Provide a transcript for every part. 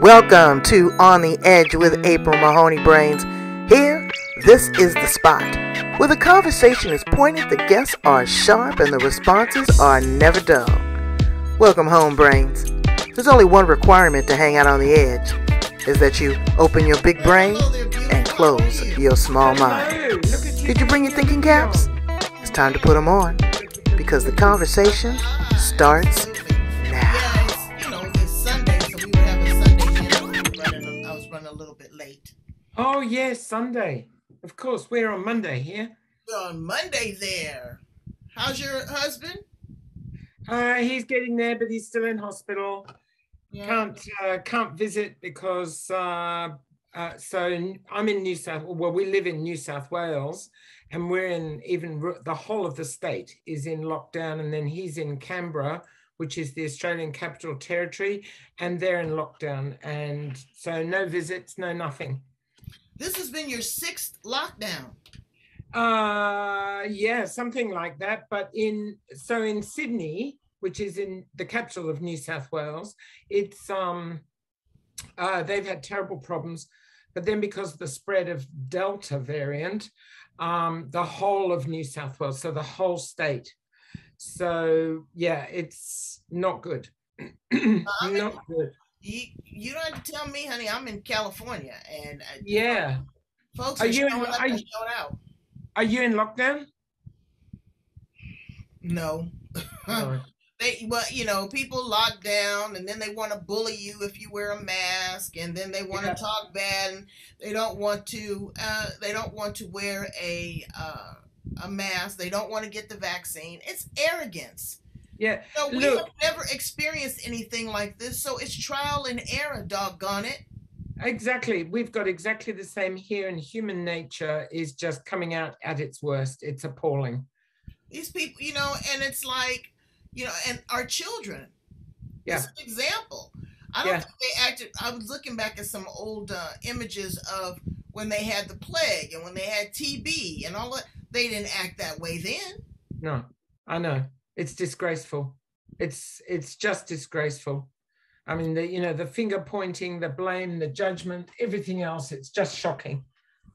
Welcome to On the Edge with April Mahoney Brains. Here, this is the spot where the conversation is pointed, the guests are sharp, and the responses are never dull. Welcome home, Brains. There's only one requirement to hang out on the edge is that you open your big brain and close your small mind. Did you bring your thinking caps? It's time to put them on because the conversation starts Oh yes, Sunday. Of course, we're on Monday here. We're on Monday there. How's your husband? Uh, he's getting there, but he's still in hospital. Yeah. Can't uh, can't visit because uh, uh, so I'm in New South. Well, we live in New South Wales, and we're in even the whole of the state is in lockdown, and then he's in Canberra, which is the Australian Capital Territory, and they're in lockdown, and so no visits, no nothing. This has been your sixth lockdown. Uh, yeah, something like that. But in so in Sydney, which is in the capital of New South Wales, it's um, uh, they've had terrible problems. But then because of the spread of Delta variant, um, the whole of New South Wales, so the whole state. So yeah, it's not good. not good you you don't have to tell me, honey. I'm in California, and uh, yeah, folks are, are you in, are you, out. Are you in lockdown? No. they well, you know, people lock down, and then they want to bully you if you wear a mask, and then they want to yeah. talk bad, and they don't want to. Uh, they don't want to wear a uh, a mask. They don't want to get the vaccine. It's arrogance. Yeah. So we Look, have never experienced anything like this. So it's trial and error, doggone it. Exactly. We've got exactly the same here, and human nature is just coming out at its worst. It's appalling. These people, you know, and it's like, you know, and our children. Yeah. example. I don't yeah. think they acted. I was looking back at some old uh, images of when they had the plague and when they had TB and all that. They didn't act that way then. No, I know it's disgraceful. It's it's just disgraceful. I mean, the you know the finger pointing, the blame, the judgment, everything else. It's just shocking,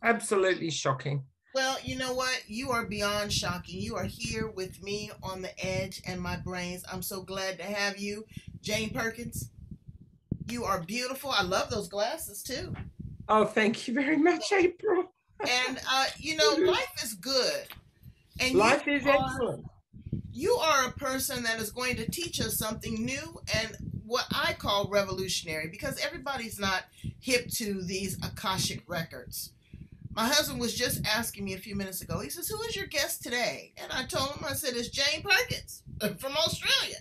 absolutely shocking. Well, you know what? You are beyond shocking. You are here with me on the edge and my brains. I'm so glad to have you, Jane Perkins. You are beautiful. I love those glasses too. Oh, thank you very much, April. and uh, you know, life is good. And life is are, excellent you are a person that is going to teach us something new and what I call revolutionary because everybody's not hip to these Akashic records. My husband was just asking me a few minutes ago. He says, Who is your guest today? And I told him, I said, It's Jane Perkins uh, from Australia.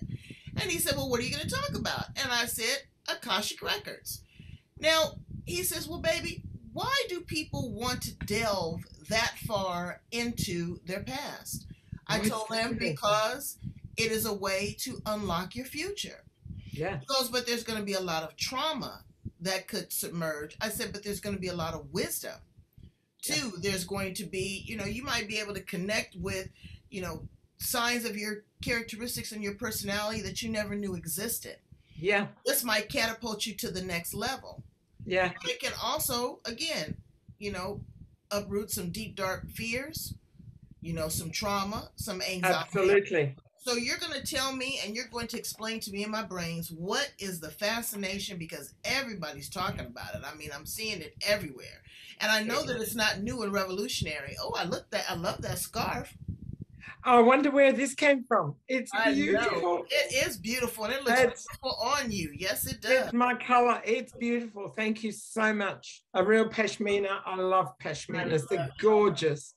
And he said, Well, what are you going to talk about? And I said, Akashic Records. Now, he says, Well, baby, why do people want to delve that far into their past? I told him because it is a way to unlock your future. Yeah. Because, but there's going to be a lot of trauma that could submerge. I said, but there's going to be a lot of wisdom too. Yeah. There's going to be, you know, you might be able to connect with, you know, signs of your characteristics and your personality that you never knew existed. Yeah. This might catapult you to the next level. Yeah. It can also, again, you know, uproot some deep, dark fears you know, some trauma, some anxiety. Absolutely. So you're going to tell me and you're going to explain to me in my brains what is the fascination because everybody's talking about it. I mean, I'm seeing it everywhere. And I know that it's not new and revolutionary. Oh, I look that I love that scarf. I wonder where this came from. It's beautiful. It is beautiful and it looks it's, beautiful on you. Yes, it does. It's my color. It's beautiful. Thank you so much. A real pashmina. I love pashminas. They're gorgeous.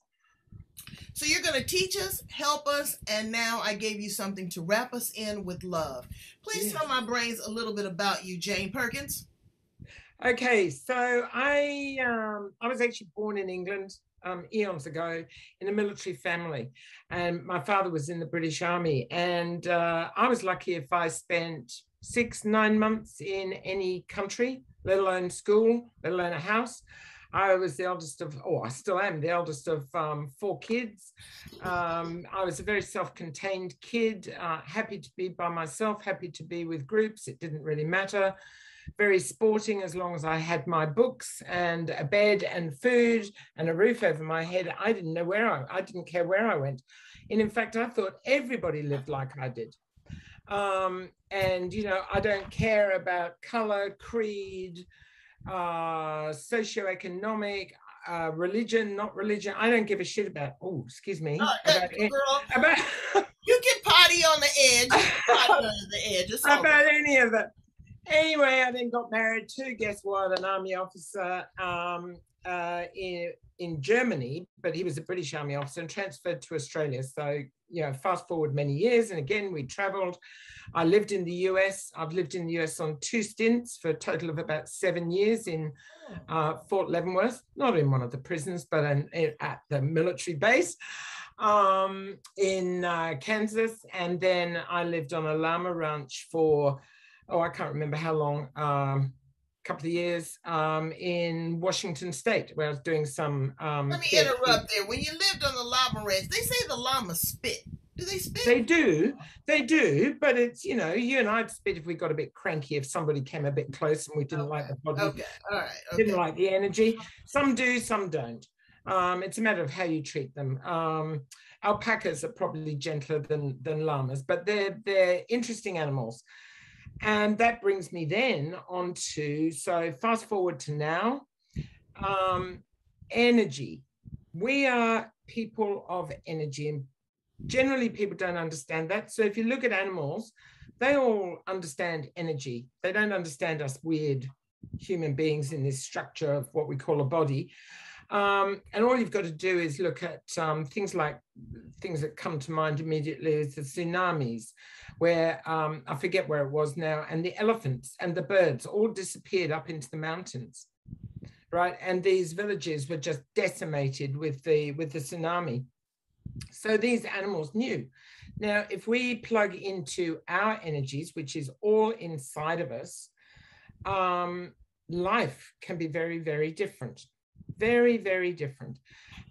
So you're going to teach us, help us, and now I gave you something to wrap us in with love. Please yes. tell my brains a little bit about you, Jane Perkins. Okay, so I um, I was actually born in England um, eons ago in a military family, and my father was in the British Army, and uh, I was lucky if I spent six nine months in any country, let alone school, let alone a house. I was the eldest of, oh, I still am the eldest of um, four kids. Um, I was a very self contained kid, uh, happy to be by myself, happy to be with groups. It didn't really matter. very sporting as long as I had my books and a bed and food and a roof over my head. I didn't know where I, I didn't care where I went. And in fact, I thought everybody lived like I did. Um, and, you know, I don't care about color, creed, uh, socioeconomic, uh, religion, not religion. I don't give a shit about. Oh, excuse me. Uh, about, girl, about you get potty on the edge. on the edge. about any of it. Anyway, I then got married to guess what, an army officer um, uh, in in Germany, but he was a British army officer and transferred to Australia. So you know, fast forward many years, and again we travelled. I lived in the US. I've lived in the US on two stints for a total of about seven years in uh, Fort Leavenworth, not in one of the prisons, but in, in, at the military base um, in uh, Kansas. And then I lived on a llama ranch for, oh, I can't remember how long, um, couple of years um, in Washington State, where I was doing some. Um, Let me interrupt there. When you lived on the llama ranch, they say the llama spit. Do they spit? They do, they do, but it's you know you and I'd spit if we got a bit cranky if somebody came a bit close and we didn't okay. like the body, okay, all right, okay. didn't like the energy. Some do, some don't. Um, it's a matter of how you treat them. Um, alpacas are probably gentler than than llamas, but they're they're interesting animals. And that brings me then on to so fast forward to now, um, energy. We are people of energy, and generally people don't understand that. So if you look at animals, they all understand energy. They don't understand us weird human beings in this structure of what we call a body. Um, and all you've got to do is look at um, things like things that come to mind immediately is the tsunamis, where um, I forget where it was now, and the elephants and the birds all disappeared up into the mountains, right? And these villages were just decimated with the with the tsunami. So these animals knew. Now, if we plug into our energies, which is all inside of us, um, life can be very, very different. Very, very different.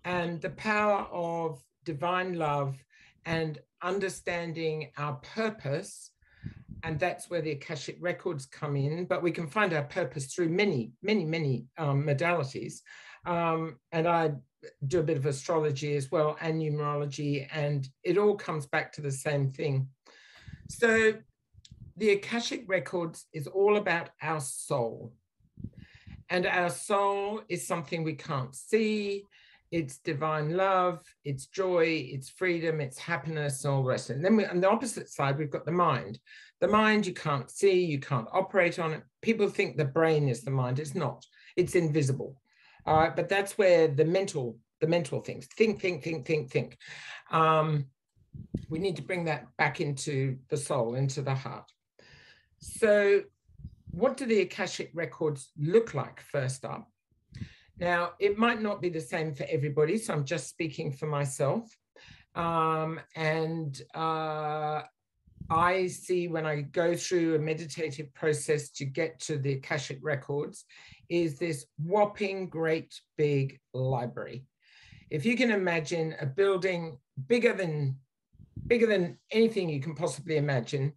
And the power of divine love and understanding our purpose and that's where the akashic records come in but we can find our purpose through many many many um, modalities. Um, and i do a bit of astrology as well and numerology and it all comes back to the same thing. So the akashic records is all about our soul and our soul is something we can't see it's divine love, it's joy, it's freedom, it's happiness, and all the rest. And then we, on the opposite side, we've got the mind. The mind you can't see, you can't operate on it. People think the brain is the mind. It's not. It's invisible. All right, but that's where the mental, the mental things, think, think, think, think, think. Um, we need to bring that back into the soul, into the heart. So, what do the Akashic records look like first up? Now, it might not be the same for everybody, so I'm just speaking for myself. Um, and uh, I see when I go through a meditative process to get to the Akashic records is this whopping great big library. If you can imagine a building bigger than bigger than anything you can possibly imagine.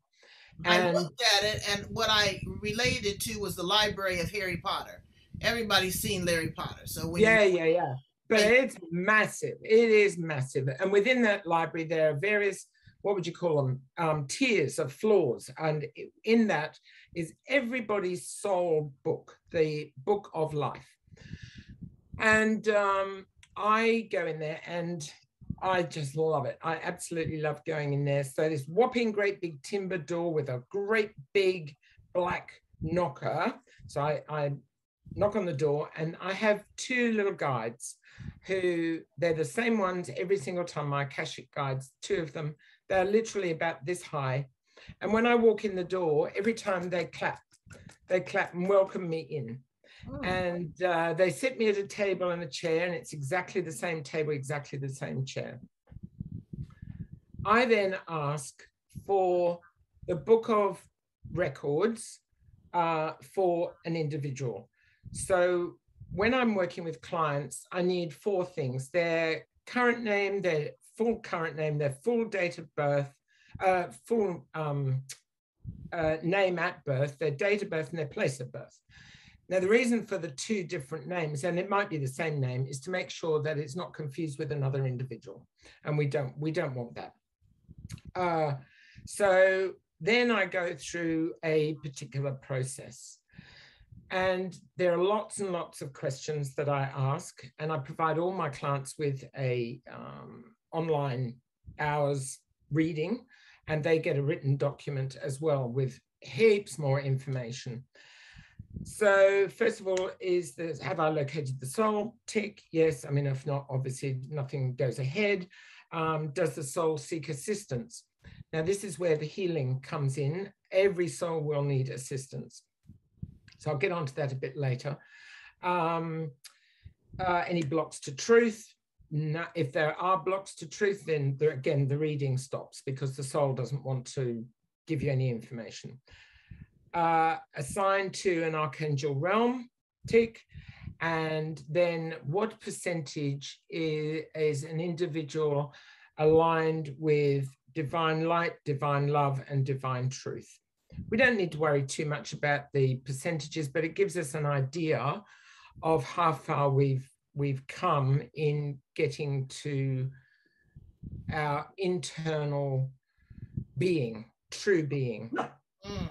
And I looked at it, and what I related to was the library of Harry Potter everybody's seen Harry Potter. So yeah, you- yeah, yeah. But it's massive. It is massive. And within that library, there are various, what would you call them? Um, tiers of floors. And in that is everybody's soul book, the book of life. And um, I go in there and I just love it. I absolutely love going in there. So this whopping great big timber door with a great big black knocker. So I, I knock on the door, and I have two little guides who they're the same ones every single time. My Akashic guides, two of them, they're literally about this high. And when I walk in the door, every time they clap, they clap and welcome me in. Oh. And uh, they sit me at a table and a chair, and it's exactly the same table, exactly the same chair. I then ask for the book of records uh, for an individual. So when I'm working with clients, I need four things their current name, their full current name, their full date of birth, uh, full um, uh, name at birth, their date of birth, and their place of birth. Now, the reason for the two different names, and it might be the same name, is to make sure that it's not confused with another individual, and we don't we don't want that. Uh, so then I go through a particular process. And there are lots and lots of questions that I ask, and I provide all my clients with a um, online hours reading, and they get a written document as well with heaps more information. So first of all, is this, have I located the soul? Tick, yes. I mean, if not, obviously nothing goes ahead. Um, does the soul seek assistance? Now, this is where the healing comes in. Every soul will need assistance. So I'll get onto that a bit later. Um, uh, any blocks to truth? No, if there are blocks to truth, then there, again, the reading stops because the soul doesn't want to give you any information. Uh, assigned to an archangel realm, tick. And then what percentage is, is an individual aligned with divine light, divine love, and divine truth. We don't need to worry too much about the percentages, but it gives us an idea of how far we've we've come in getting to our internal being, true being. Mm.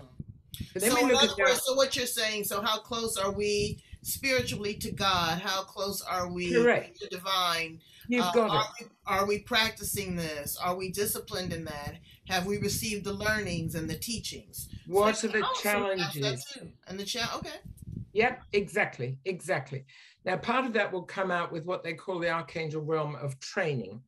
So, in other words, so what you're saying, so how close are we spiritually to God? How close are we Correct. to divine? You've uh, got are it. We, are we practicing this? Are we disciplined in that? Have we received the learnings and the teachings? What so are the challenges? And the challenge, okay. Yep, exactly, exactly. Now, part of that will come out with what they call the archangel realm of training.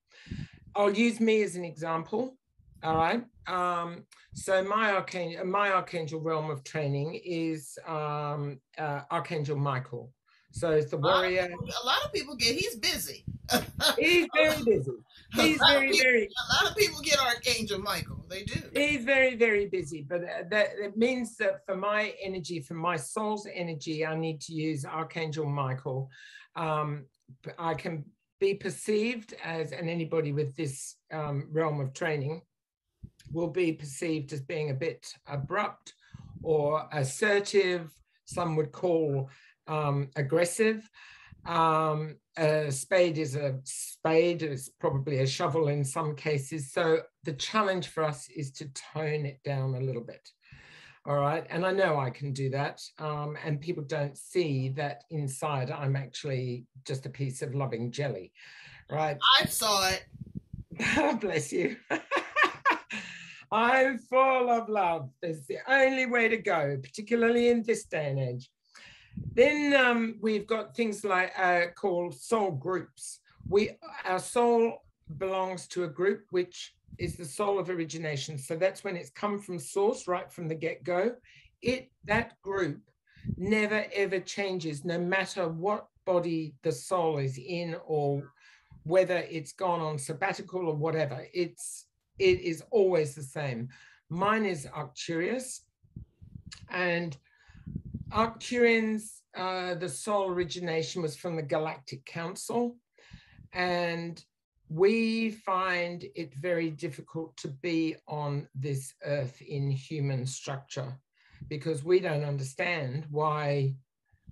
I'll use me as an example. All right. Um, so my archangel, my archangel realm of training is um, uh, Archangel Michael. So it's the warrior. A lot, people, lot of people get. He's busy. he's very busy. He's very people, very. A lot of people get Archangel Michael. They do. He's very very busy, but that it means that for my energy, for my soul's energy, I need to use Archangel Michael. Um, I can be perceived as, and anybody with this um, realm of training will be perceived as being a bit abrupt or assertive. Some would call um, aggressive. Um, a spade is a spade, it's probably a shovel in some cases. So the challenge for us is to tone it down a little bit. All right. And I know I can do that. Um, and people don't see that inside I'm actually just a piece of loving jelly. Right. I saw it. Bless you. I'm full of love. That's the only way to go, particularly in this day and age. Then um, we've got things like uh, called soul groups. We our soul belongs to a group which is the soul of origination. So that's when it's come from source right from the get-go. It that group never ever changes, no matter what body the soul is in or whether it's gone on sabbatical or whatever. It's it is always the same. Mine is Arcturus, and Arcturians, uh, the soul origination was from the Galactic Council, and we find it very difficult to be on this earth in human structure because we don't understand why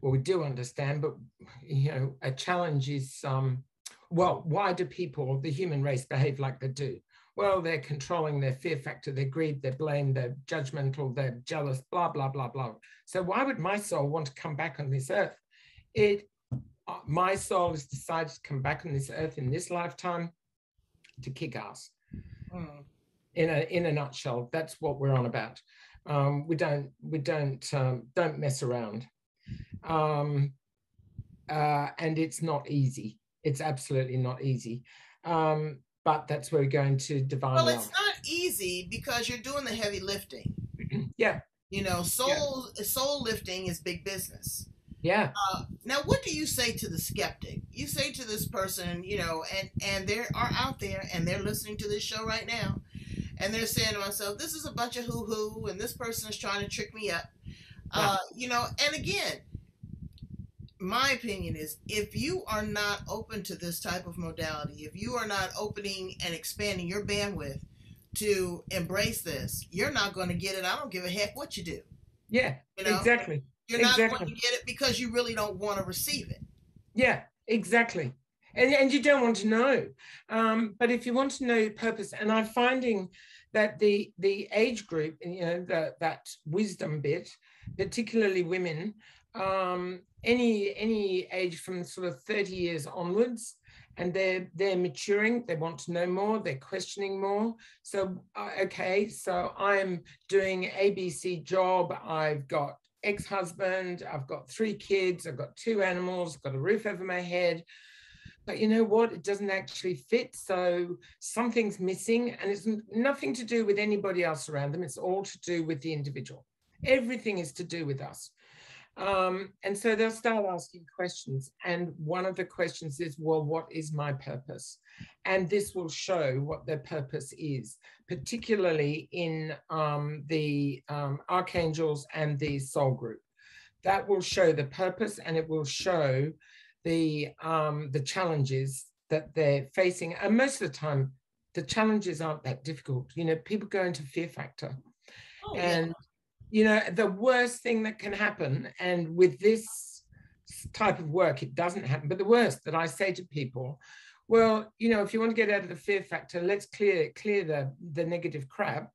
well we do understand but you know a challenge is um well why do people the human race behave like they do well, they're controlling their fear factor, their greed, their blame, they're judgmental, they're jealous, blah, blah, blah, blah. So why would my soul want to come back on this earth? It, uh, my soul has decided to come back on this earth in this lifetime to kick ass. Mm. In a in a nutshell, that's what we're on about. Um, we don't we don't um, don't mess around, um, uh, and it's not easy. It's absolutely not easy. Um, but that's where we're going to divine well love. it's not easy because you're doing the heavy lifting yeah you know soul yeah. soul lifting is big business yeah uh, now what do you say to the skeptic you say to this person you know and and they are out there and they're listening to this show right now and they're saying to myself this is a bunch of hoo-hoo and this person is trying to trick me up yeah. uh, you know and again my opinion is if you are not open to this type of modality, if you are not opening and expanding your bandwidth to embrace this, you're not going to get it. I don't give a heck what you do. Yeah, you know? exactly. You're not exactly. going to get it because you really don't want to receive it. Yeah, exactly. And, and you don't want to know. Um, but if you want to know your purpose, and I'm finding that the the age group, you know, the, that wisdom bit, particularly women, um, any any age from sort of 30 years onwards, and they're they're maturing they want to know more they're questioning more. So uh, okay so i'm doing abc job. I've got ex-husband i've got three kids i've got two animals i've got a roof over my head. But you know what? It doesn't actually fit so something's missing and it's nothing to do with anybody else around them. It's all to do with the individual. Everything is to do with us um, and so they'll start asking questions. And one of the questions is, well, what is my purpose? And this will show what their purpose is, particularly in um, the um, archangels and the soul group. That will show the purpose and it will show the, um, the challenges that they're facing. And most of the time, the challenges aren't that difficult. You know, people go into fear factor. Oh, and yeah you know, the worst thing that can happen, and with this type of work, it doesn't happen, but the worst that I say to people, well, you know, if you want to get out of the fear factor, let's clear clear the, the negative crap.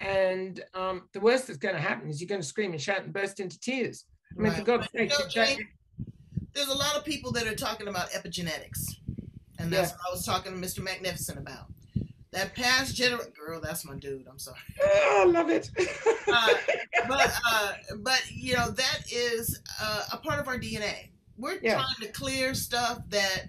And um, the worst that's going to happen is you're going to scream and shout and burst into tears. I mean, right. for God's sake, you know, there's a lot of people that are talking about epigenetics. And that's yeah. what I was talking to Mr. Magnificent about. That past generation, girl, that's my dude. I'm sorry. Oh, I love it. uh, but uh, but you know that is uh, a part of our DNA. We're yeah. trying to clear stuff that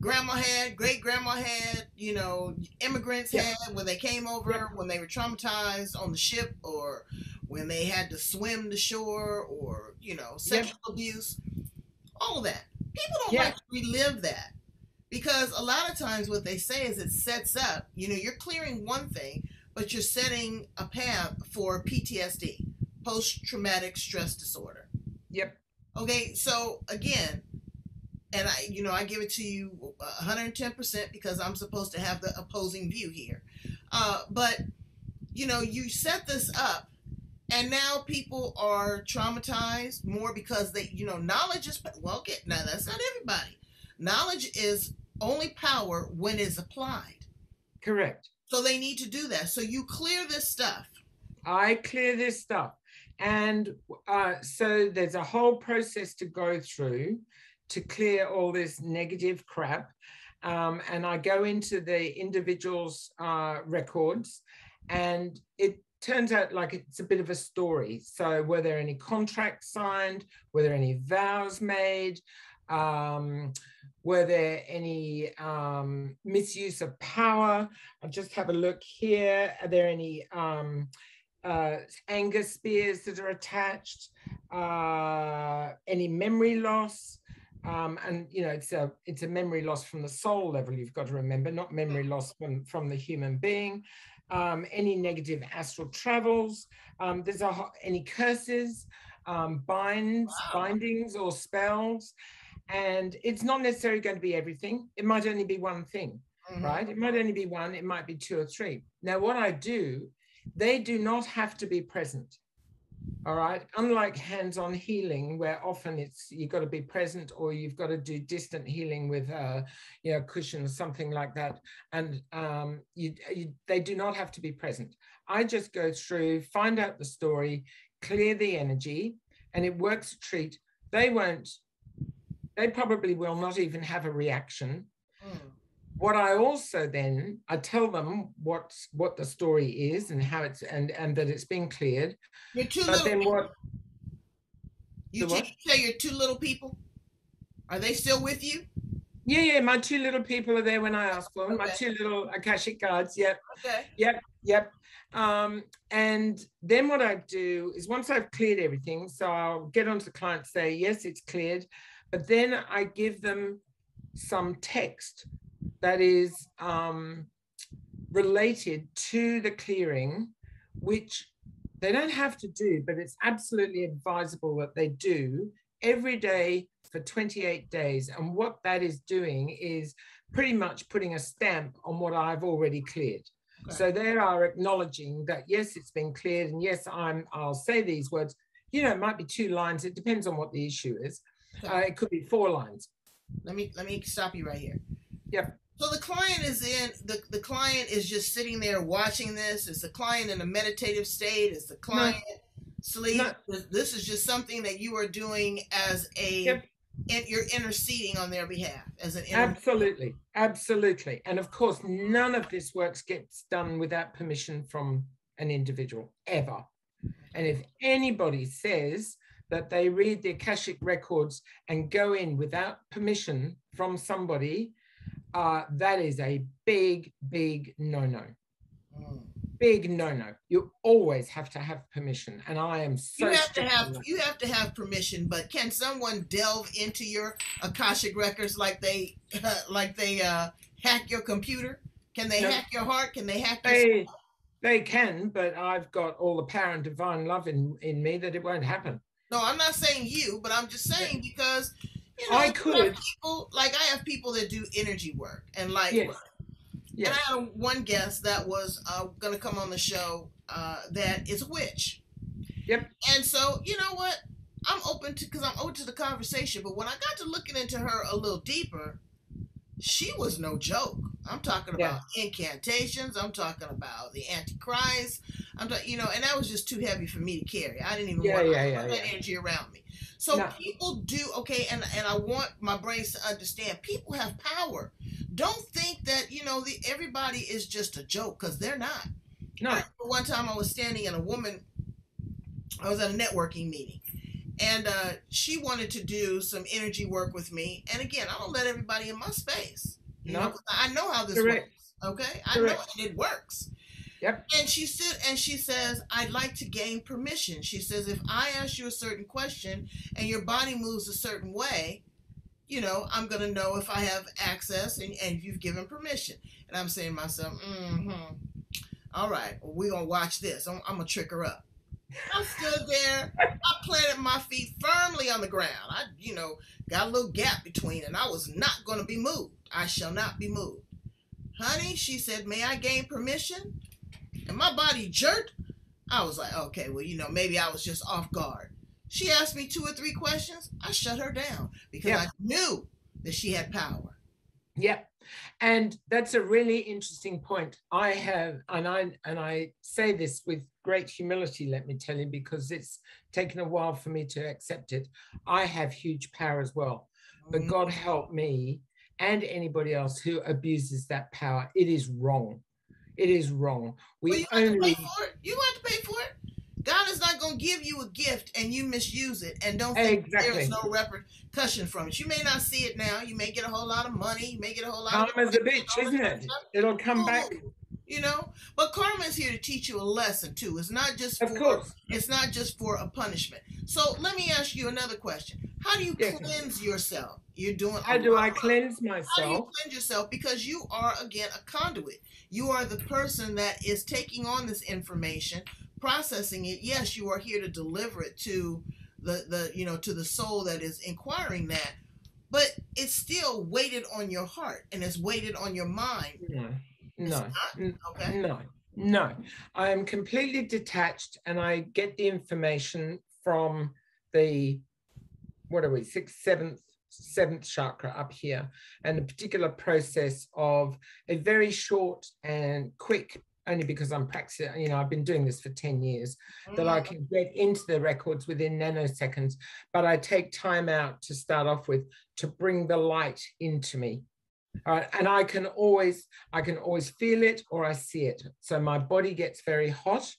grandma had, great grandma had, you know, immigrants yeah. had when they came over, yeah. when they were traumatized on the ship, or when they had to swim the shore, or you know, sexual abuse, all that. People don't like to relive that because a lot of times what they say is it sets up you know you're clearing one thing but you're setting a path for ptsd post-traumatic stress disorder. Yep. Okay so again and i you know i give it to you 110% because i'm supposed to have the opposing view here. Uh, but you know you set this up and now people are traumatized more because they you know knowledge is well get now that's not everybody. Knowledge is only power when it's applied. Correct. So they need to do that. So you clear this stuff. I clear this stuff. And uh, so there's a whole process to go through to clear all this negative crap. Um, and I go into the individual's uh, records, and it turns out like it's a bit of a story. So, were there any contracts signed? Were there any vows made? Um, were there any um, misuse of power? I'll just have a look here. Are there any um, uh, anger spears that are attached? Uh, any memory loss? Um, and you know it's a it's a memory loss from the soul level. You've got to remember, not memory loss from from the human being. Um, any negative astral travels. Um, there's a, any curses, um, binds, wow. bindings, or spells and it's not necessarily going to be everything. It might only be one thing mm-hmm. right? It might only be one it might be two or three. Now what i do they do not have to be present all right? Unlike hands-on healing where often it's you've got to be present or you've got to do distant healing with a you know cushion or something like that. And um you, you they do not have to be present. I just go through find out the story clear the energy and it works a treat. They won't they probably will not even have a reaction. Mm. What I also then I tell them what what the story is and how it's and and that it's been cleared. Your two but then what? You say your two little people. Are they still with you? Yeah, yeah. My two little people are there when I ask for them. Okay. My two little Akashic guards. Yep. Okay. Yep. Yep. Um, and then what I do is once I've cleared everything, so I'll get onto the client, say, yes, it's cleared. But then I give them some text that is um, related to the clearing, which they don't have to do, but it's absolutely advisable that they do every day for 28 days. And what that is doing is pretty much putting a stamp on what I've already cleared. Okay. So they are acknowledging that yes, it's been cleared, and yes, I'm. I'll say these words. You know, it might be two lines. It depends on what the issue is. Uh, it could be four lines. Let me let me stop you right here. Yep. So the client is in the, the client is just sitting there watching this. Is the client in a meditative state? Is the client no. sleep? This is just something that you are doing as a yep. and you're interceding on their behalf as an absolutely absolutely and of course none of this works gets done without permission from an individual ever and if anybody says that they read the akashic records and go in without permission from somebody uh, that is a big big no-no mm big no-no. You always have to have permission, and I am so. You have to have you have to have permission, but can someone delve into your akashic records like they uh, like they uh, hack your computer? Can they no. hack your heart? Can they hack your? They, they can, but I've got all the power and divine love in in me that it won't happen. No, I'm not saying you, but I'm just saying because you know, I could. People, like I have people that do energy work and like yes. Yeah. And I had one guest that was uh, going to come on the show uh, that is a witch. Yep. And so, you know what? I'm open to because I'm open to the conversation. But when I got to looking into her a little deeper, she was no joke. I'm talking about yeah. incantations. I'm talking about the Antichrist. I'm talking, you know, and that was just too heavy for me to carry. I didn't even yeah, want yeah, yeah, that energy around me. So no. people do okay, and and I want my brains to understand people have power. Don't think that you know the everybody is just a joke because they're not. No. one time I was standing and a woman, I was at a networking meeting, and uh, she wanted to do some energy work with me. And again, I don't let everybody in my space. You no. know, I know how this Correct. works. Okay, I Correct. know it works. Yep. And she said, and she says, I'd like to gain permission. She says, if I ask you a certain question and your body moves a certain way, you know, I'm going to know if I have access and, and you've given permission. And I'm saying to myself, mm-hmm. All right, well, we're going to watch this. I'm, I'm going to trick her up. I stood there. I planted my feet firmly on the ground. I, you know, got a little gap between, and I was not going to be moved. I shall not be moved. Honey, she said, may I gain permission? and my body jerked, I was like, okay, well, you know, maybe I was just off guard. She asked me two or three questions. I shut her down because. I knew that she had power. Yep. And that's a really interesting point. I have, and I and I say this with great humility, let me tell you, because it's taken a while for me to accept it. I have huge power as well. But mm-hmm. God help me and anybody else who abuses that power. It is wrong. It is wrong. We well, you only have to pay for it. You have to pay for it. God is not going to give you a gift and you misuse it and don't think exactly. there's no repercussion from it. You may not see it now. You may get a whole lot of money. You may get a whole lot. Karma's of a bitch, isn't it? It'll come Ooh. back. You know, but karma is here to teach you a lesson too. It's not just of for, course. It's not just for a punishment. So let me ask you another question. How do you yes. cleanse yourself? You're doing. How do I cleanse myself? How do you cleanse yourself? Because you are again a conduit. You are the person that is taking on this information, processing it. Yes, you are here to deliver it to the the you know to the soul that is inquiring that, but it's still weighted on your heart and it's weighted on your mind. No, no, okay, no. No, I am completely detached and I get the information from the what are we, sixth, seventh, seventh chakra up here, and a particular process of a very short and quick only because I'm practicing, you know, I've been doing this for 10 years, mm. that I mm. can get into the records within nanoseconds. But I take time out to start off with to bring the light into me. All right. And I can always, I can always feel it or I see it. So my body gets very hot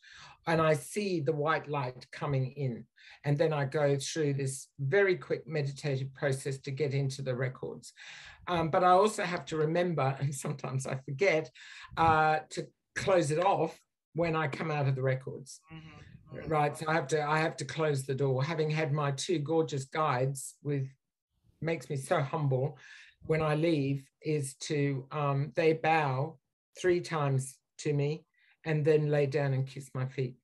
and I see the white light coming in. And then I go through this very quick meditative process to get into the records. Um, but I also have to remember, and sometimes I forget, uh, to close it off when I come out of the records. Mm-hmm. mm-hmm. Right. So I have to I have to close the door. Having had my two gorgeous guides with makes me so humble when I leave is to um, they bow three times to me and then lay down and kiss my feet.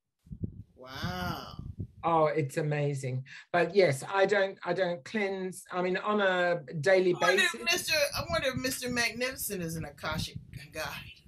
Wow. Oh, it's amazing. But yes, I don't I don't cleanse. I mean, on a daily I basis. Mr. I wonder if Mr. Magnificent is an Akashic guide.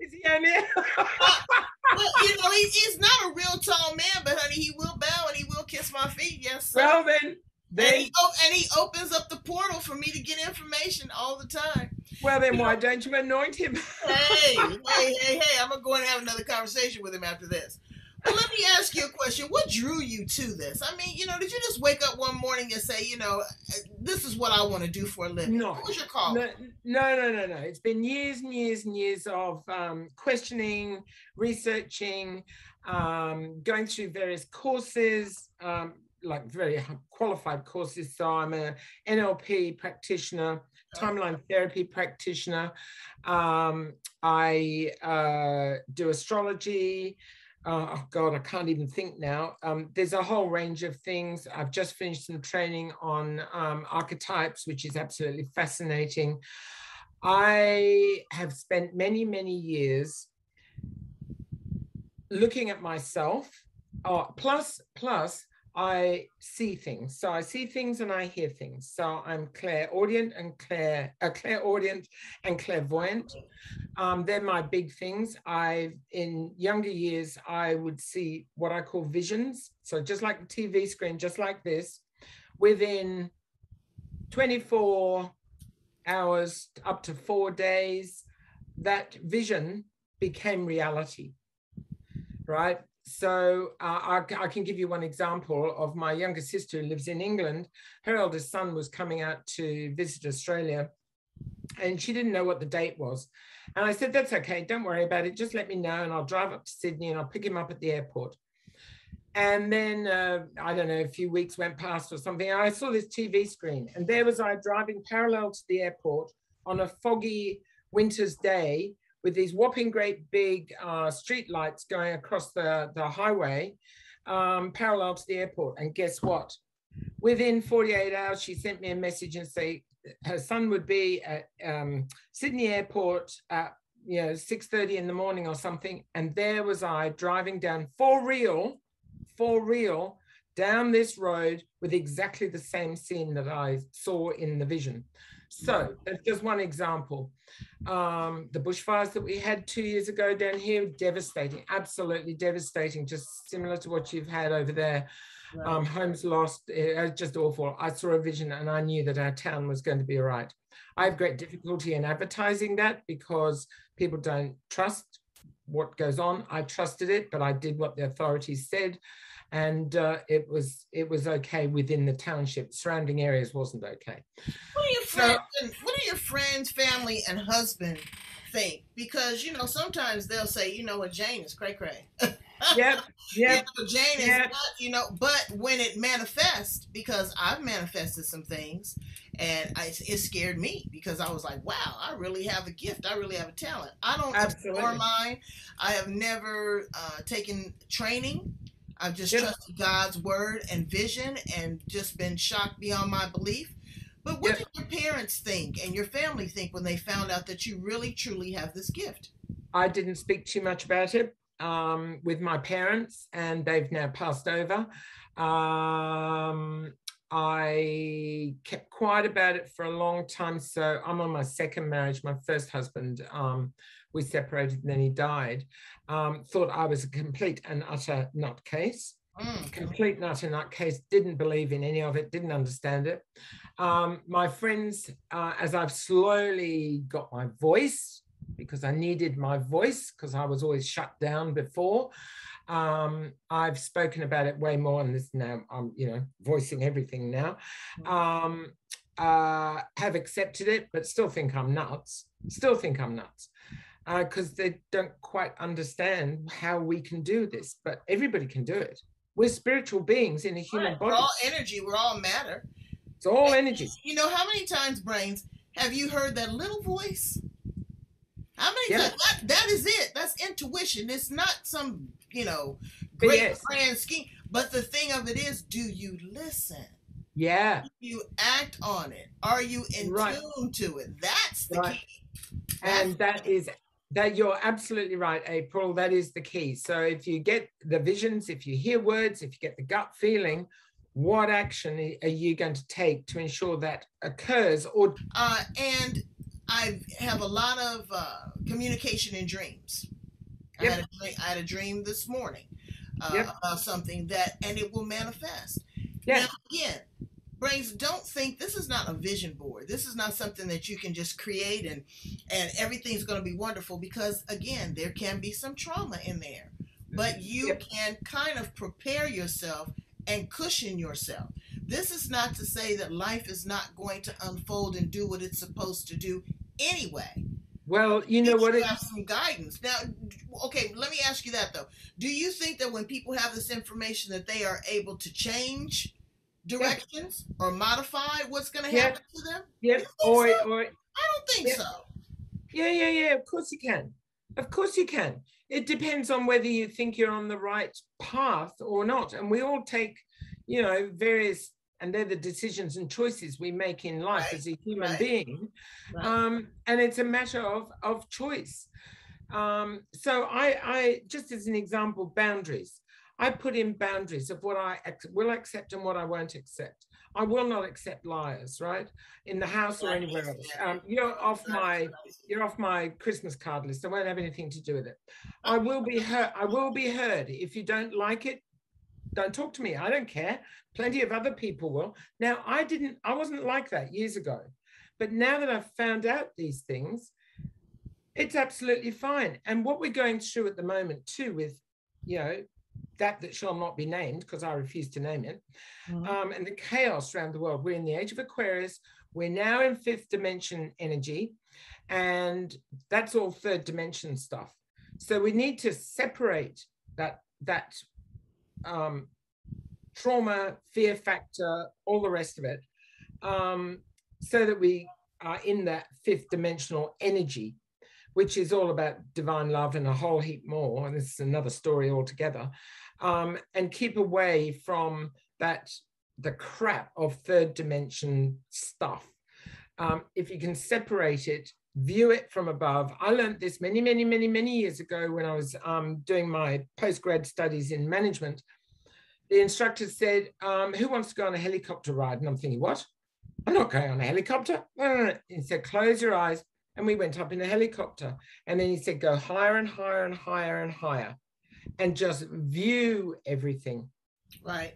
Is he on there? well, you know, he, he's not a real tall man, but honey, he will bow and he will kiss my feet. Yes, sir. well then, and, then he, oh, and he opens up the portal for me to get information all the time. well then, why don't you anoint him? Hey, hey, hey, hey! I'm gonna go and have another conversation with him after this. But let me ask you a question. What drew you to this? I mean, you know, did you just wake up one morning and say, you know, this is what I want to do for a living? No. What was your call? No, no, no, no, no. It's been years and years and years of um, questioning, researching, um, going through various courses, um, like very qualified courses. So I'm a NLP practitioner, timeline therapy practitioner. Um, I uh, do astrology. Uh, oh God, I can't even think now. Um, there's a whole range of things. I've just finished some training on um, archetypes, which is absolutely fascinating. I have spent many, many years looking at myself. Oh, plus, plus, I see things. So I see things and I hear things. So I'm clairaudient and clair, uh, clairaudient and clairvoyant. Um, they're my big things. I, in younger years, I would see what I call visions. So just like the TV screen, just like this, within 24 hours up to four days, that vision became reality. Right so uh, I, I, can give you one example of my younger sister who lives in England. Her eldest son was coming out to visit Australia and she didn't know what the date was. And I said, That's okay, don't worry about it. Just let me know and I'll drive up to Sydney and I'll pick him up at the airport. And then uh, I don't know, a few weeks went past or something. I saw this TV screen, and there was I driving parallel to the airport on a foggy winter's day with these whopping great big uh, street lights going across the, the highway um, parallel to the airport. And guess what? Within 48 hours, she sent me a message and say her son would be at um, Sydney Airport at you know 6:30 in the morning or something. And there was I driving down for real, for real, down this road with exactly the same scene that I saw in the vision. So that's just one example. Um, the bushfires that we had two years ago down here, devastating, absolutely devastating, just similar to what you've had over there. Right. Um, homes lost, it was just awful. I saw a vision and I knew that our town was going to be all right. I have great difficulty in advertising that because people don't trust what goes on. I trusted it, but I did what the authorities said and uh, it was it was okay within the township. Surrounding areas wasn't okay. What do your friends? So, what do your friends, family, and husband think? Because you know sometimes they'll say, you know, what Jane is cray cray. Yep. Yep. You know, Jane is yep. not, you know, but when it manifests, because I've manifested some things, and I, it scared me because I was like, wow, I really have a gift. I really have a talent. I don't Absolutely. explore mine. I have never uh, taken training I've just trusted God's word and vision and just been shocked beyond my belief. But what did your parents think and your family think when they found out that you really truly have this gift? I didn't speak too much about it um, with my parents, and they've now passed over. Um, I kept quiet about it for a long time. So I'm on my second marriage. My first husband, um, we separated and then he died. Um, thought I was a complete and utter nutcase. Mm. Complete and utter nutcase. Didn't believe in any of it. Didn't understand it. Um, my friends, uh, as I've slowly got my voice, because I needed my voice because I was always shut down before. Um, I've spoken about it way more, and this now I'm, you know, voicing everything now. Mm. Um, uh, have accepted it, but still think I'm nuts. Still think I'm nuts because uh, they don't quite understand how we can do this. But everybody can do it. We're spiritual beings in a human right. body. We're all energy. We're all matter. It's all and, energy. You know how many times, brains, have you heard that little voice? How many yeah. times? That, that is it. That's intuition. It's not some you know, great yes. grand scheme. But the thing of it is, do you listen? Yeah. Do you act on it? Are you in right. tune to it? That's the right. key. That's and that is that you're absolutely right, April. That is the key. So if you get the visions, if you hear words, if you get the gut feeling, what action are you going to take to ensure that occurs? Or uh, and I have a lot of uh, communication in dreams. Yep. I, had a dream, I had a dream this morning uh, Yep. about something that, and it will manifest. Yeah. Now, again, brains don't think this is not a vision board. This is not something that you can just create and and everything's going to be wonderful because again, there can be some trauma in there. But mm-hmm. you Yep. can kind of prepare yourself and cushion yourself. This is not to say that life is not going to unfold and do what it's supposed to do anyway. Well, you know what? You It, have some guidance. Now, okay, let me ask you that though. Do you think that when people have this information that they are able to change directions or modify what's going to Yeah. happen to them? yeah, or, so? or I don't think Yeah. so. Yeah, yeah, yeah. Of course you can. Of course you can. It depends on whether you think you're on the right path or not. And we all take, you know, various, and they're the decisions and choices we make in life Right, as a human right. being. Right. Um, and it's a matter of of choice. Um, so I, I just as an example, boundaries. I put in boundaries of what I will accept and what I won't accept. I will not accept liars, right? In the house or anywhere else. Um, you're off my you're off my Christmas card list. I won't have anything to do with it. I will be heard. I will be heard. If you don't like it, don't talk to me. I don't care. Plenty of other people will. Now, I didn't. I wasn't like that years ago, but now that I've found out these things, it's absolutely fine. And what we're going through at the moment too, with you know that that shall not be named because I refuse to name it, Mhm. um, and the chaos around the world. We're in the age of Aquarius. We're now in fifth dimension energy, and that's all third dimension stuff. So we need to separate that that um, trauma, fear factor, all the rest of it, um, so that we are in that fifth dimensional energy, which is all about divine love and a whole heap more. And this is another story altogether. Um, and keep away from that the crap of third dimension stuff. Um, if you can separate it, view it from above. I learned this many, many, many, many years ago when I was um, doing my postgrad studies in management. The instructor said, um, Who wants to go on a helicopter ride? And I'm thinking, What? I'm not going on a helicopter. No. He said, Close your eyes. And we went up in a helicopter. And then he said, Go higher and higher and higher and higher and just view everything. Right.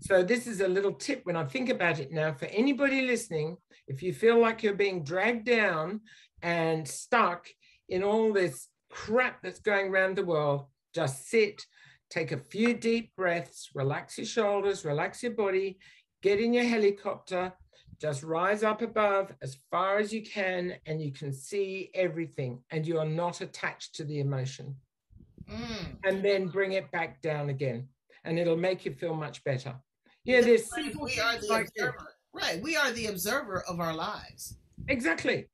So this is a little tip when I think about it now for anybody listening, if you feel like you're being dragged down and stuck in all this crap that's going around the world, just sit, take a few deep breaths, relax your shoulders, relax your body, get in your helicopter, just rise up above as far as you can and you can see everything and you are not attached to the emotion Mm. and then bring it back down again and it'll make you feel much better. Yeah, there's simple we are the like this. observer. Right. We are the observer of our lives. Exactly.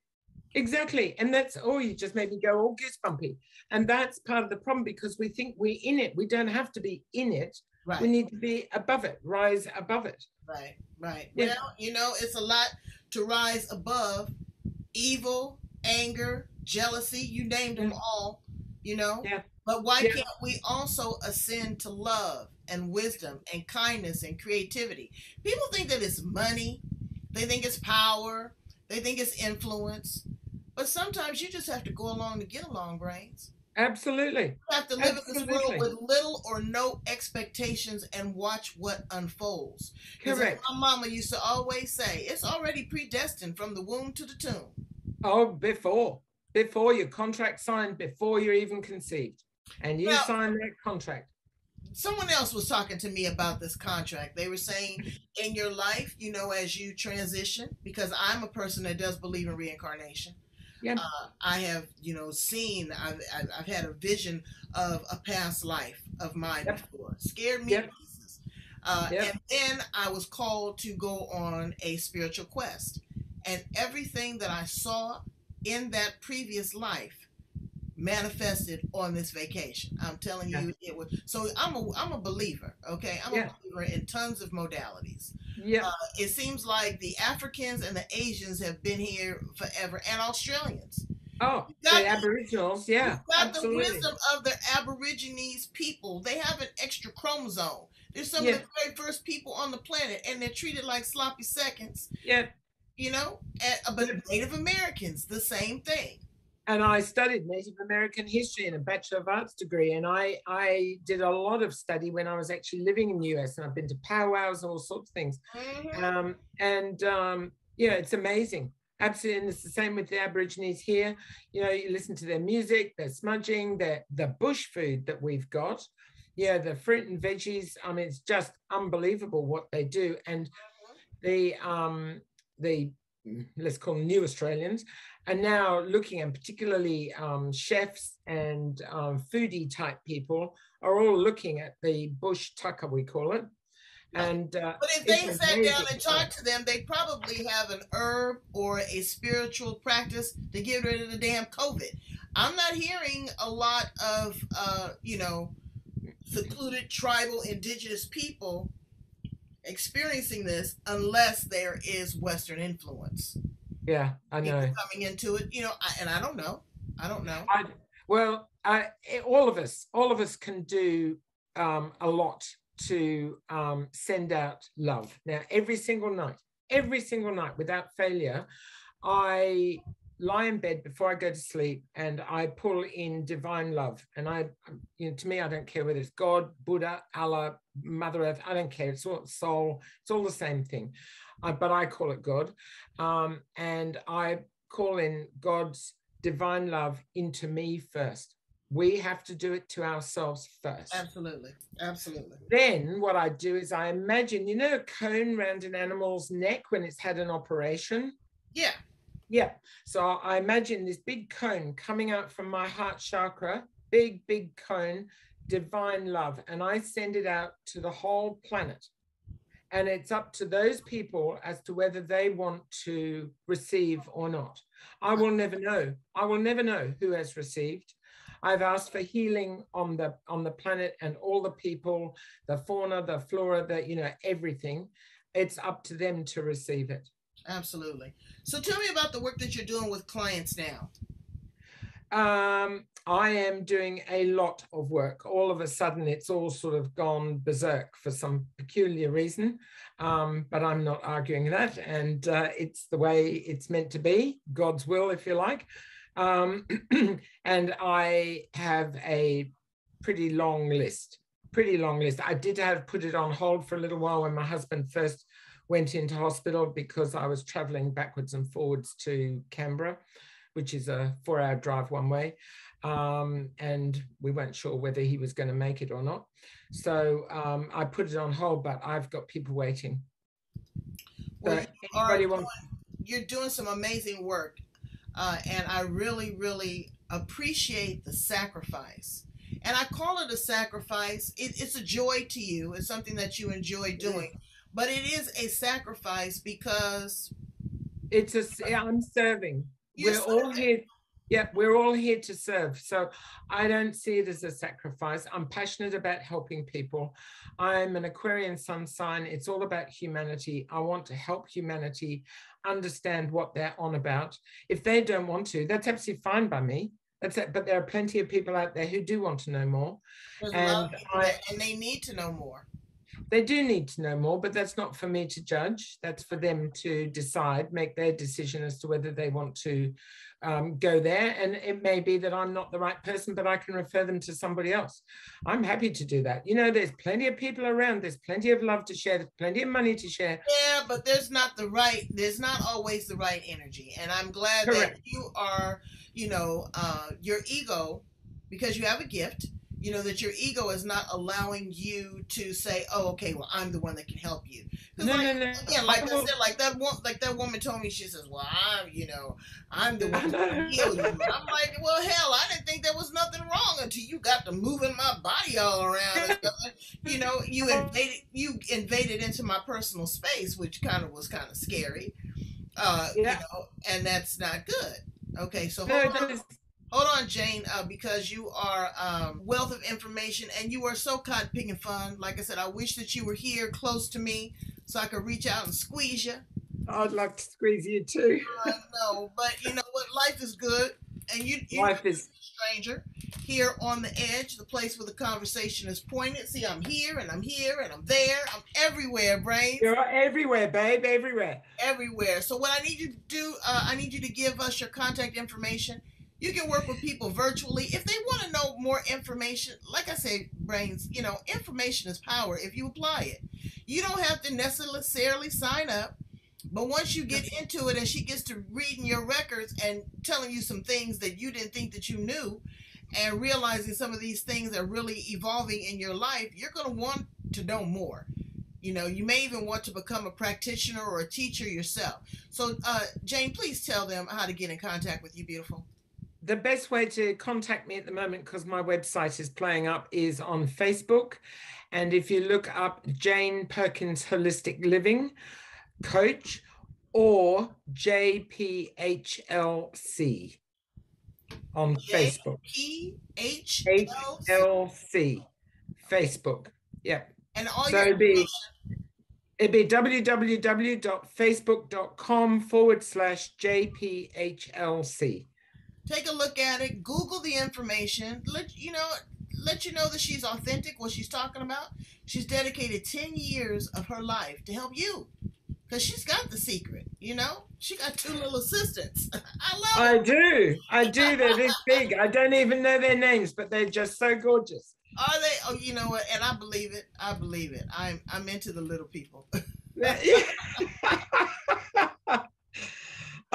Exactly. And that's, oh, you just made me go all goosebumpy. And that's part of the problem because we think we're in it. We don't have to be in it. Right. We need to be above it, rise above it. Right, right. Yeah. Well, you know, it's a lot to rise above evil, anger, jealousy, you named them all, you know? Yeah. But why Yeah. can't we also ascend to love and wisdom and kindness and creativity? People think that it's money, they think it's power, they think it's influence. But sometimes you just have to go along to get along, brains. Absolutely. You have to live in this world with little or no expectations and watch what unfolds. Correct. My mama used to always say, it's already predestined from the womb to the tomb. Oh, before, before your contract signed, before you're even conceived. And you Well- sign that contract. Someone else was talking to me about this contract. They were saying, in your life, you know, as you transition, because I'm a person that does believe in reincarnation. Yeah. Uh, I have, you know, seen, I've, I've, had a vision of a past life of mine Yep. before. Scared me Yep. Uh, Yep. And then I was called to go on a spiritual quest. And everything that I saw in that previous life manifested on this vacation. I'm telling Yeah. you, it was. So I'm a I'm a believer. Okay, I'm Yeah. a believer in tons of modalities. Yeah. Uh, it seems like the Africans and the Asians have been here forever, and Australians. Oh, the the- Aboriginals. Yeah. Got Absolutely. the wisdom of the Aborigines people. They have an extra chromosome. They're some Yeah. of the very first people on the planet, and they're treated like sloppy seconds. Yeah. you know, and, but Native Americans, the same thing. And I studied Native American history in a Bachelor of Arts degree. And I, I did a lot of study when I was actually living in the US and I've been to powwows and all sorts of things. Mm-hmm. Um, and um, yeah, it's amazing. Absolutely. And it's the same with the Aborigines here. You know, you listen to their music, their smudging, their the bush food that we've got. Yeah, the fruit and veggies. I mean, it's just unbelievable what they do. And the um the let's call them new Australians, are now looking, and particularly um, chefs and um, foodie type people are all looking at the bush tucker, we call it. And uh, but if they sat down and talked to them, they probably have an herb or a spiritual practice to get rid of the damn COVID. I'm not hearing a lot of uh, you know secluded tribal indigenous people experiencing this unless there is Western influence. Yeah, I know. Coming into it, you know, I, and I don't know. I don't know. I, well, I, all of us, all of us can do um, a lot to um, send out love. Now, every single night, every single night without failure, I lie in bed before I go to sleep and I pull in divine love. And I, you know, to me, I don't care whether it's God, Buddha, Allah, Mother Earth, I don't care. It's all soul, it's all the same thing. Uh, but I call it God. Um, and I call in God's divine love into me first. We have to do it to ourselves first. Absolutely. Absolutely. Then what I do is I imagine, you know, a cone around an animal's neck when it's had an operation? Yeah. Yeah. So I imagine this big cone coming out from my heart chakra, big, big cone, divine love. And I send it out to the whole planet. And it's up to those people as to whether they want to receive or not. I will never know. I will never know who has received. I've asked for healing on the on the planet and all the people, the fauna, the flora, the you know everything. It's up to them to receive it. Absolutely. So tell me about the work that you're doing with clients now. Um, I am doing a lot of work. All of a sudden, it's all sort of gone berserk for some peculiar reason, um, but I'm not arguing that. And uh, it's the way it's meant to be, God's will, if you like. Um, and I have a pretty long list, pretty long list. I did have put it on hold for a little while when my husband first went into hospital because I was traveling backwards and forwards to Canberra, which is a four hour drive one way. Um, and we weren't sure whether he was going to make it or not. So um, I put it on hold, but I've got people waiting. Well, so you doing, you're doing some amazing work. Uh, and I really, really appreciate the sacrifice. And I call it a sacrifice. It, it's a joy to you. It's something that you enjoy doing but it is a sacrifice because it's a i'm serving we're all here yeah we're all here to serve. So i don't see it as a sacrifice. I'm passionate about helping people. I'm an aquarian sun sign. It's all about humanity. I want to help humanity understand what they're on about. If they don't want to that's absolutely fine by me. That's it but there are plenty of people out there who do want to know more. And, I, and they need to know more they do need to know more, but that's not for me to judge. That's for them to decide, make their decision as to whether they want to um, go there. And it may be that I'm not the right person, but I can refer them to somebody else. I'm happy to do that. You know, there's plenty of people around, there's plenty of love to share, there's plenty of money to share. Yeah, but there's not the right, there's not always the right energy. And I'm glad Correct. that you are, you know, uh, your ego, because you have a gift you know that your ego is not allowing you to say oh okay well i'm the one that can help you. No, like, no, no. yeah like i said like that one like that woman told me she says well i'm you know i'm the one that can heal you. i'm like well hell i didn't think there was nothing wrong until you got to moving my body all around you know you invaded you invaded into my personal space which kind of was kind of scary uh yeah. you know and that's not good. Okay so hold on. Hold on, Jane, uh, because you are um, wealth of information and you are so cotton picking fun. Like I said, I wish that you were here close to me so I could reach out and squeeze you. I'd like to squeeze you too. I know, but you know what? Life is good, and you, you life is stranger, here on the edge, the place where the conversation is pointed. See, I'm here and I'm here and I'm there. I'm everywhere, brains. You're everywhere, babe, everywhere. Everywhere. So what I need you to do, uh, I need you to give us your contact information. You can work with people virtually. If they want to know more information, like I say, brains, you know, information is power if you apply it. You don't have to necessarily sign up. But once you get into it and she gets to reading your records and telling you some things that you didn't think that you knew, and realizing some of these things are really evolving in your life, you're going to want to know more. You know, you may even want to become a practitioner or a teacher yourself. So, uh, Jane, please tell them how to get in contact with you, beautiful. The best way to contact me at the moment, because my website is playing up, is on Facebook. And if you look up Jane Perkins Holistic Living Coach or JPHLC on Facebook. P-H-L-C. Facebook. Yep. And all So your it'd be it'd be www.facebook.com forward slash JPHLC. Take a look at it, Google the information, let you know let you know that she's authentic, what she's talking about. She's dedicated 10 years of her life to help you. Because she's got the secret, you know? She got two little assistants. I love I do. I do. They're this big. I don't even know their names, but they're just so gorgeous. Are they? Oh, you know what? And I believe it. I believe it. I'm I'm into the little people.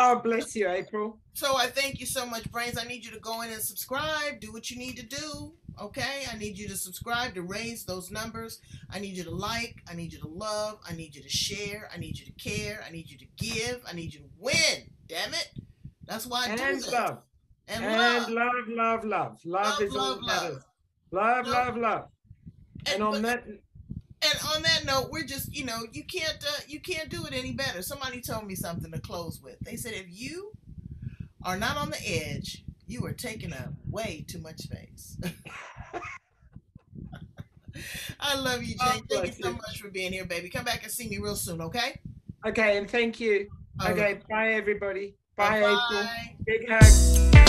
oh, bless you, April. So I thank you so much, Brains. I need you to go in and subscribe. Do what you need to do. Okay. I need you to subscribe to raise those numbers. I need you to like. I need you to love. I need you to share. I need you to care. I need you to give. I need you to win. Damn it. That's why I do And this. love. And, And love. love, love, love. Love Love, is all love, that love. Love, Love. love, love. And And- on but- that, And on that note, we're just, you know, you can't, uh, you can't do it any better. Somebody told me something to close with. They said, if you are not on the edge, you are taking up way too much space. I love you, Oh, Jane. Thank you so much for being here, baby. Come back and see me real soon, okay? okay, and thank you. All Okay, right. bye, everybody. Bye, April. Bye-bye. Big hug.